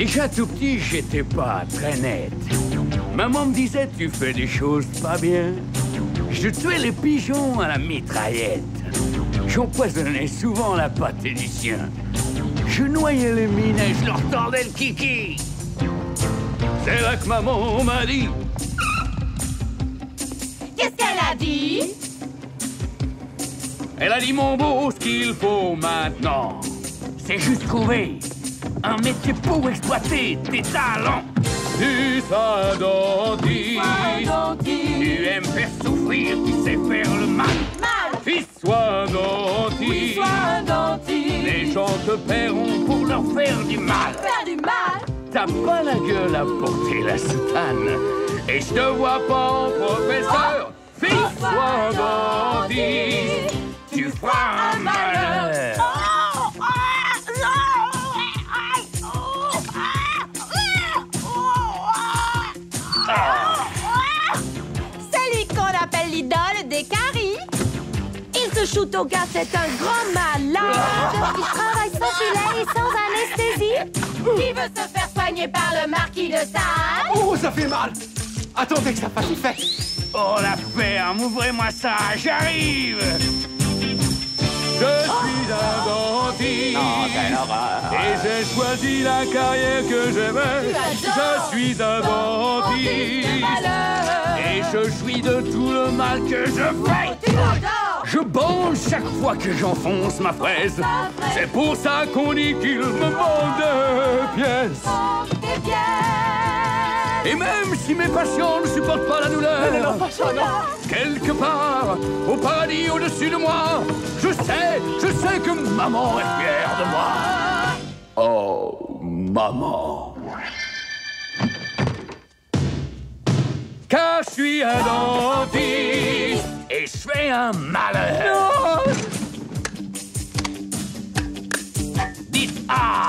Déjà tout petit, j'étais pas très net. Maman me disait, tu fais des choses pas bien. Je tuais les pigeons à la mitraillette. J'empoisonnais souvent la pâte des chiens. Je noyais les mines et je leur tordais le kiki. C'est là que maman m'a dit Qu'est-ce qu'elle a dit? Elle a dit mon beau, ce qu'il faut maintenant, c'est juste trouver un métier pour exploiter tes talents. Tu sois dentiste, tu aimes faire souffrir, tu sais faire le mal. Mal Fils, sois dentiste, Sois un dentiste les gens te paieront pour leur faire du mal. Faire du mal T'as pas la gueule à porter la soutane, et je te vois pas en professeur. L'idole des caries Il se shoot au gars, c'est un grand malade. Il travaille sans filet et sans anesthésie. Il veut se faire soigner par le marquis de Sade? Oh, ça fait mal. Attendez que ça fasse effet. Oh la ferme, ouvrez-moi ça, j'arrive. Je suis un dentiste. Et j'ai choisi la carrière que j'aimais. Je suis un dentiste Et je suis de tout le mal que je fais. L'adores Je bande chaque fois que j'enfonce ma fraise. C'est pour ça qu'on dit qu'il me manque Des pièces. Et même si mes patients ne supportent pas la douleur. Quelque part, au paradis au-dessus de moi, je sais, je sais que maman est fière de moi. Oh, maman. Je suis un dentiste et je fais un malheur. Non Dites ah